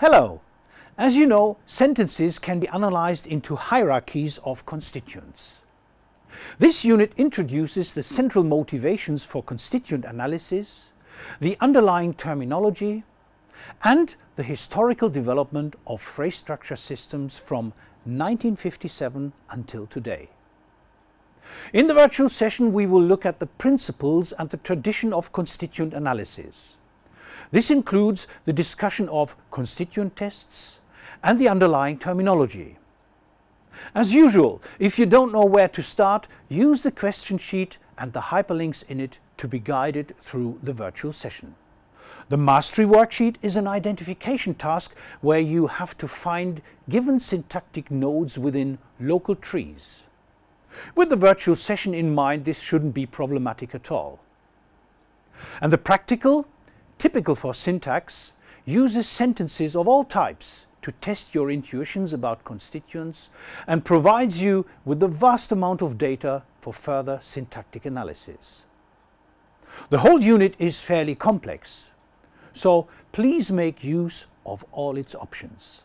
Hello! As you know, sentences can be analyzed into hierarchies of constituents. This unit introduces the central motivations for constituent analysis, the underlying terminology, and the historical development of phrase structure systems from 1957 until today. In the virtual session we will look at the principles and the tradition of constituent analysis. This includes the discussion of constituent tests and the underlying terminology. As usual, if you don't know where to start, use the question sheet and the hyperlinks in it to be guided through the virtual session. The mastery worksheet is an identification task where you have to find given syntactic nodes within local trees. With the virtual session in mind, this shouldn't be problematic at all. And the practical, typical for syntax, uses sentences of all types to test your intuitions about constituents and provides you with a vast amount of data for further syntactic analysis. The whole unit is fairly complex, so please make use of all its options.